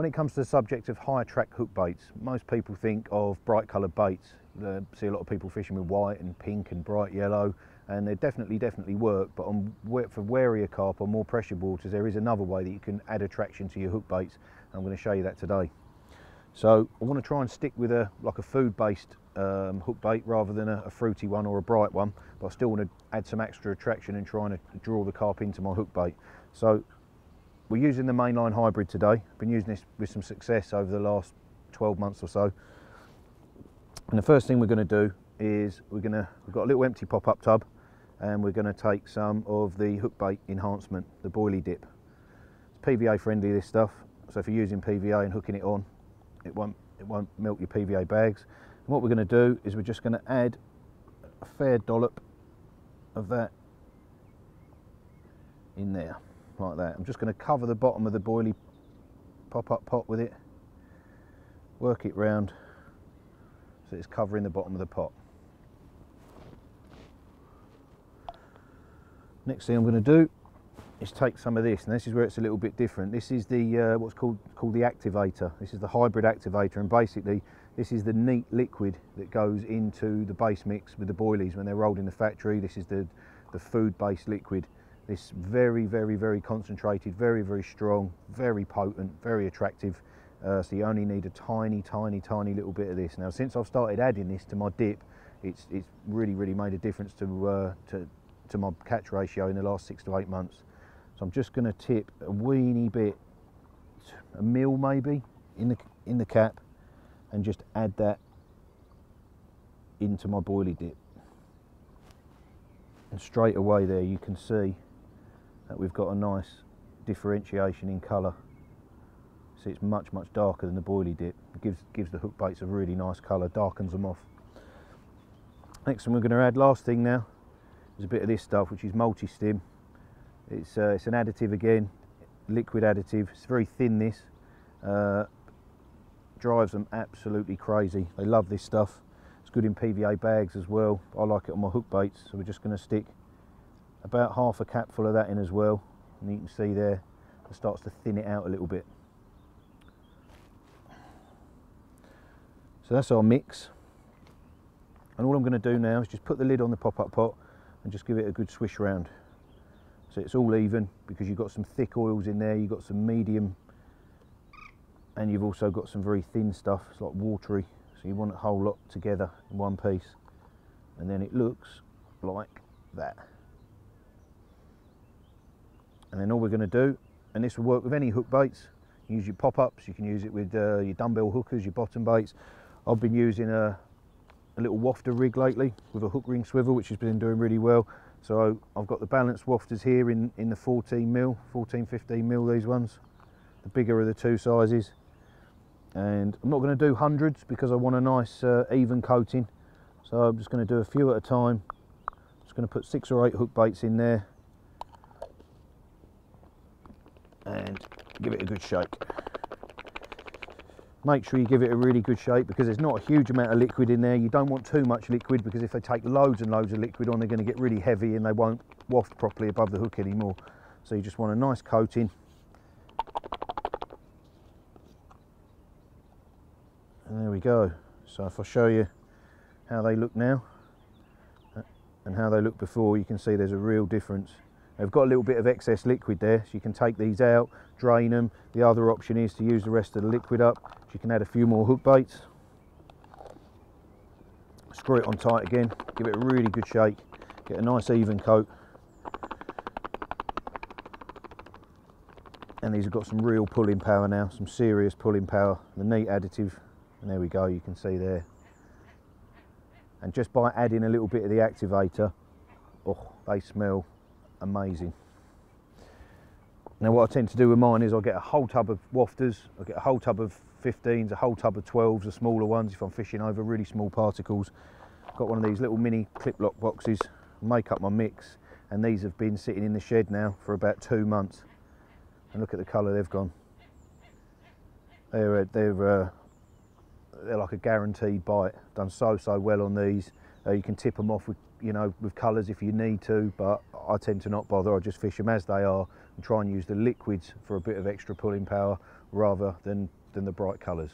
When it comes to the subject of high attract hook baits, most people think of bright coloured baits. Uh, see a lot of people fishing with white and pink and bright yellow, and they definitely, definitely work. But on, for warier carp or more pressured waters, there is another way that you can add attraction to your hook baits. I'm going to show you that today. So I want to try and stick with a like a food-based um, hook bait rather than a, a, fruity one or a bright one, but I still want to add some extra attraction and trying to draw the carp into my hook bait. So we're using the mainline hybrid today. Been using this with some success over the last 12 months or so. And the first thing we're going to do is we're going to we've got a little empty pop-up tub and we're going to take some of the hook bait enhancement, the boilie dip. It's PVA friendly this stuff, so if you're using PVA and hooking it on, it won't it won't melt your PVA bags. And what we're going to do is we're just going to add a fair dollop of that in there like that. I'm just going to cover the bottom of the boilie pop-up pot with it, work it round so it's covering the bottom of the pot. Next thing I'm going to do is take some of this, and this is where it's a little bit different. This is the uh, what's called called the activator. This is the hybrid activator, and basically this is the neat liquid that goes into the base mix with the boilies when they're rolled in the factory. This is the the food-based liquid this very, very, very concentrated, very, very strong, very potent, very attractive. Uh, so you only need a tiny, tiny, tiny little bit of this. Now, since I've started adding this to my dip, it's, it's really, really made a difference to, uh, to, to my catch ratio in the last six to eight months. So I'm just going to tip a weeny bit, a mil maybe, in the, in the cap and just add that into my boilie dip. And straight away there you can see that we've got a nice differentiation in colour. See it's much, much darker than the boilie dip. It gives, gives the hook baits a really nice colour, darkens them off. Next one we're going to add, last thing now, is a bit of this stuff, which is multi-stim. It's, uh, it's an additive again, liquid additive. It's very thin this. Uh, drives them absolutely crazy. They love this stuff. It's good in PVA bags as well. I like it on my hook baits, so we're just going to stick about half a capful of that in as well. And you can see there it starts to thin it out a little bit. So that's our mix. And all I'm going to do now is just put the lid on the pop-up pot and just give it a good swish round. So it's all even because you've got some thick oils in there you've got some medium and you've also got some very thin stuff. It's like watery. So you want a whole lot together in one piece. And then it looks like that and then all we're going to do and this will work with any hook baits you use your pop-ups you can use it with uh, your dumbbell hookers your bottom baits. I've been using a, a, little wafter rig lately with a hook ring swivel which has been doing really well. So I've got the balanced wafters here in in the 14 mil 14 15 mil these ones. The bigger of the two sizes. And I'm not going to do hundreds because I want a nice uh, even coating. So I'm just going to do a few at a time. Just going to put six or eight hook baits in there give it a good shake. Make sure you give it a really good shake because there's not a huge amount of liquid in there. You don't want too much liquid because if they take loads and loads of liquid on, they're going to get really heavy and they won't waft properly above the hook anymore. So you just want a nice coating. And there we go. So if I show you how they look now uh, and how they look before, you can see there's a real difference. They've got a little bit of excess liquid there, so you can take these out, drain them. The other option is to use the rest of the liquid up. So you can add a few more hook baits. Screw it on tight again, give it a really good shake, get a nice even coat. And these have got some real pulling power now, some serious pulling power. The neat additive, and there we go, you can see there. And just by adding a little bit of the activator, oh, they smell amazing. Now what I tend to do with mine is I'll get a whole tub of wafters, I'll get a whole tub of 15s, a whole tub of 12s, the smaller ones if I'm fishing over really small particles. Got one of these little mini clip lock boxes, make up my mix, and these have been sitting in the shed now for about two months. And look at the colour they've gone. They're, they're, uh, they're like a guaranteed bite. Done so, so well on these. Uh, you can tip them off with you know, with colours if you need to, but I tend to not bother. I just fish them as they are and try and use the liquids for a bit of extra pulling power rather than, than the bright colours.